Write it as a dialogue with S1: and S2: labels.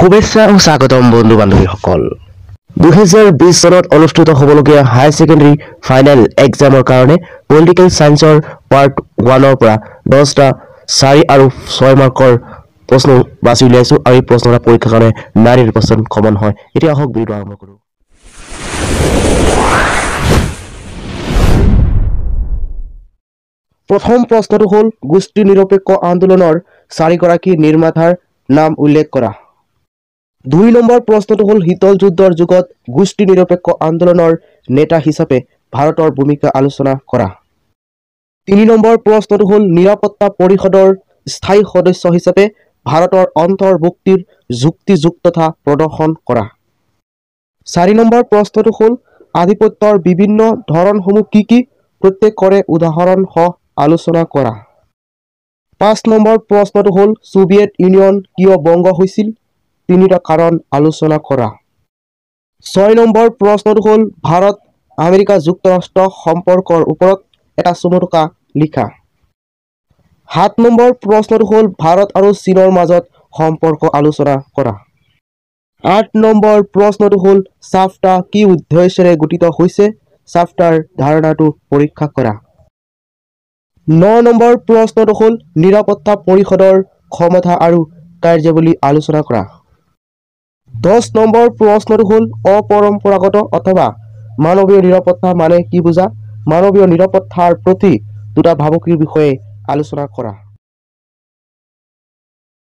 S1: শুভেচ্ছা আৰু স্বাগতম বন্ধু বান্ধৱীসকল। দুহেজাৰ বিছ চনত অনুষ্ঠিত হ'বলগীয়া হায়াৰ ছেকেণ্ডেৰী ফাইনেল এক্সামৰ কাৰণে পলিটিকেল ছায়েন্সৰ পাৰ্ট ওৱানৰ পৰা দহটা চাৰি আৰু ছয় মাৰ্কৰ প্ৰশ্ন বাছি উলিয়াইছোঁ আৰু এই প্ৰশ্ন এটা পৰীক্ষাৰ কাৰণে নাইণ্টি পাৰ্চেণ্ট কমন হয়। এতিয়া আহক ভিডিঅ'টো আৰম্ভ কৰোঁ। প্ৰথম প্ৰশ্নটো হ'ল গোষ্ঠী নিৰপেক্ষ আন্দোলনৰ চাৰিগৰাকী নিৰ্মাতাৰ নাম উল্লেখ কৰা। দুই নম্বৰ প্ৰশ্নটো হ'ল শীতল যুদ্ধৰ যুগত গোষ্ঠী নিৰপেক্ষ আন্দোলনৰ নেতা হিচাপে ভাৰতৰ ভূমিকা আলোচনা কৰা। তিনি নম্বৰ প্ৰশ্নটো হ'ল নিৰাপত্তা পৰিষদৰ স্থায়ী সদস্য হিচাপে ভাৰতৰ অন্তৰ্ভুক্তিৰ যুক্তিযুক্ততা প্ৰদৰ্শন কৰা। চাৰি নম্বৰ প্ৰশ্নটো হ'ল আধিপত্যৰ বিভিন্ন ধৰণসমূহ কি কি প্ৰত্যেকৰে উদাহৰণ সহ আলোচনা কৰা। পাঁচ নম্বৰ প্ৰশ্নটো হ'ল ছোভিয়েট ইউনিয়ন কিয় বংগ হৈছিল? তিনিটা কাৰণ আলোচনা কৰা। ছয় নম্বৰ প্ৰশ্নটো হ'ল ভাৰত আমেৰিকা যুক্তৰাষ্ট্ৰ সম্পৰ্কৰ ওপৰত এটা চমু থকা লিখা। সাত নম্বৰ প্ৰশ্নটো হ'ল ভাৰত আৰু চীনৰ মাজত সম্পৰ্ক আলোচনা কৰা। আঠ নম্বৰ প্ৰশ্নটো হ'ল চাফ্টা কি উদ্দেশ্যেৰে গঠিত হৈছে? চাফ্টাৰ ধাৰণাটো পৰীক্ষা কৰা। ন নম্বৰ প্ৰশ্নটো হ'ল নিৰাপত্তা পৰিষদৰ ক্ষমতা আৰু কাৰ্যাৱলী আলোচনা কৰা। দহ নম্বৰ প্ৰশ্নটো হ'ল অপৰম্পৰাগত অথবা মানৱীয় নিৰাপত্তা মানে কি বুজা? মানৱীয় নিৰাপত্তাৰ প্ৰতি দুটা ভাবুকিৰ বিষয়ে আলোচনা কৰা।